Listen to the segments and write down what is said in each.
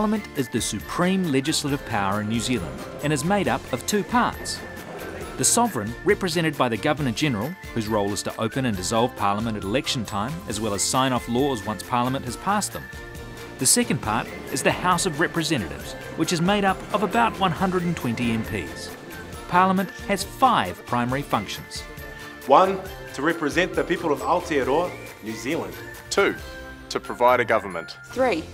Parliament is the supreme legislative power in New Zealand and is made up of two parts. The Sovereign, represented by the Governor General, whose role is to open and dissolve Parliament at election time, as well as sign off laws once Parliament has passed them. The second part is the House of Representatives, which is made up of about 120 MPs. Parliament has five primary functions. One, to represent the people of Aotearoa, New Zealand. Two, to provide a government. Three,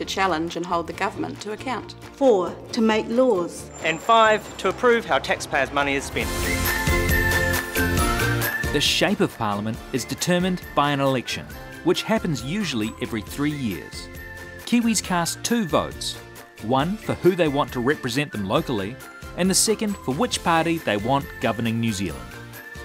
to challenge and hold the government to account. Four, to make laws. And five, to approve how taxpayers' money is spent. The shape of Parliament is determined by an election, which happens usually every three years. Kiwis cast two votes one for who they want to represent them locally, and the second for which party they want governing New Zealand.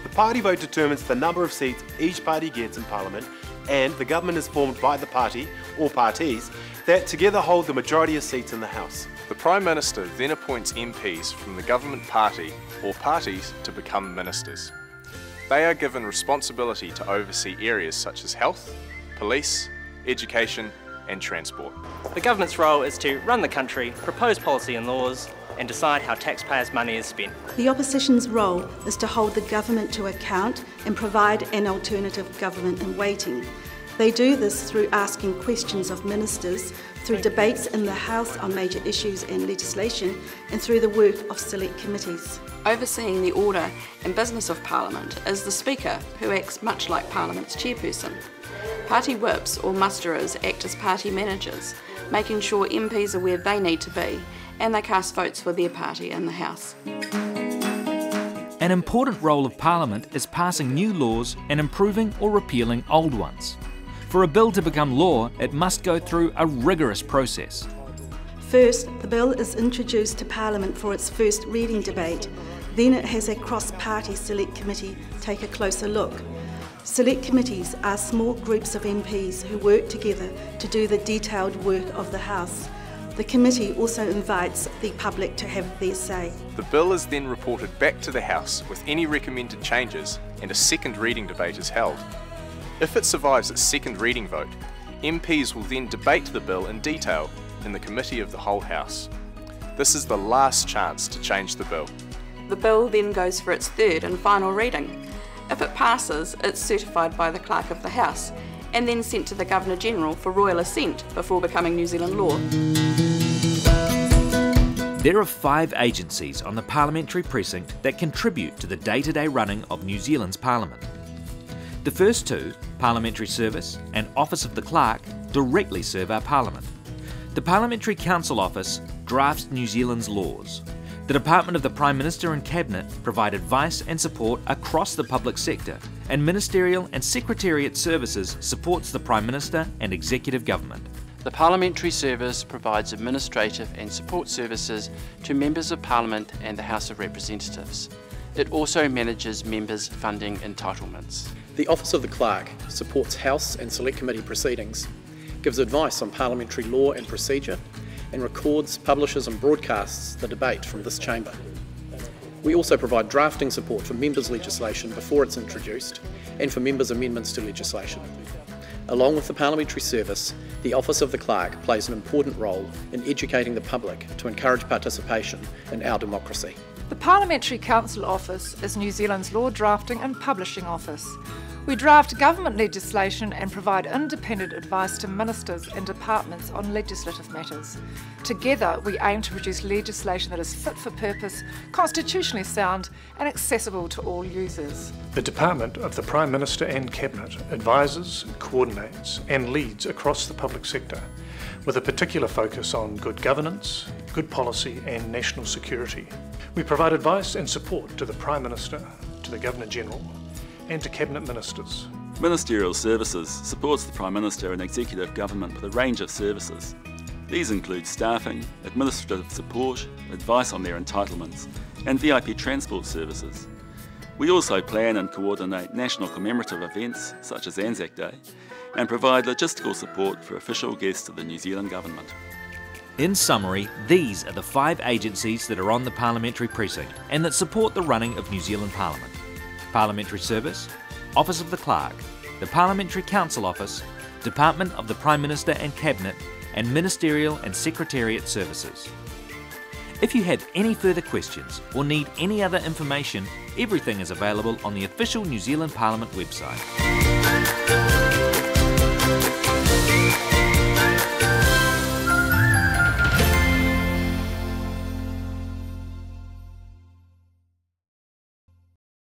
The party vote determines the number of seats each party gets in Parliament, and the government is formed by the party, or parties, that together hold the majority of seats in the House. The Prime Minister then appoints MPs from the government party or parties to become ministers. They are given responsibility to oversee areas such as health, police, education, and transport. The government's role is to run the country, propose policy and laws, and decide how taxpayers' money is spent. The opposition's role is to hold the government to account and provide an alternative government in waiting. They do this through asking questions of ministers, through debates in the House on major issues and legislation, and through the work of select committees. Overseeing the order and business of Parliament is the Speaker, who acts much like Parliament's chairperson. Party whips or musterers act as party managers, making sure MPs are where they need to be and they cast votes for their party in the House. An important role of Parliament is passing new laws and improving or repealing old ones. For a bill to become law, it must go through a rigorous process. First, the bill is introduced to Parliament for its first reading debate. Then it has a cross party select committee take a closer look. Select committees are small groups of MPs who work together to do the detailed work of the House. The committee also invites the public to have their say. The bill is then reported back to the House with any recommended changes and a second reading debate is held. If it survives its second reading vote, MPs will then debate the bill in detail in the Committee of the Whole House. This is the last chance to change the bill. The bill then goes for its third and final reading. If it passes, it's certified by the Clerk of the House and then sent to the Governor General for royal assent before becoming New Zealand law. There are five agencies on the parliamentary precinct that contribute to the day to day running of New Zealand's Parliament. The first two, Parliamentary Service and Office of the Clerk, directly serve our Parliament. The Parliamentary Counsel Office drafts New Zealand's laws. The Department of the Prime Minister and Cabinet provide advice and support across the public sector, and Ministerial and Secretariat Services supports the Prime Minister and Executive Government. The Parliamentary Service provides administrative and support services to Members of Parliament and the House of Representatives. It also manages members' funding entitlements. The Office of the Clerk supports House and Select Committee proceedings, gives advice on parliamentary law and procedure, and records, publishes and broadcasts the debate from this chamber. We also provide drafting support for members' legislation before it's introduced and for members' amendments to legislation. Along with the Parliamentary Service, the Office of the Clerk plays an important role in educating the public to encourage participation in our democracy. The Parliamentary Counsel Office is New Zealand's law drafting and publishing office. We draft government legislation and provide independent advice to ministers and departments on legislative matters. Together, we aim to produce legislation that is fit for purpose, constitutionally sound, and accessible to all users. The Department of the Prime Minister and Cabinet advises, coordinates, and leads across the public sector, with a particular focus on good governance, good policy, and national security. We provide advice and support to the Prime Minister, to the Governor General, and to Cabinet Ministers. Ministerial Services supports the Prime Minister and Executive Government with a range of services. These include staffing, administrative support, advice on their entitlements, and VIP transport services. We also plan and coordinate national commemorative events such as Anzac Day and provide logistical support for official guests of the New Zealand Government. In summary, these are the five agencies that are on the parliamentary precinct and that support the running of New Zealand Parliament. Parliamentary Service, Office of the Clerk, the Parliamentary Counsel Office, Department of the Prime Minister and Cabinet, and ministerial and secretariat services. If you have any further questions or need any other information, everything is available on the official New Zealand Parliament website.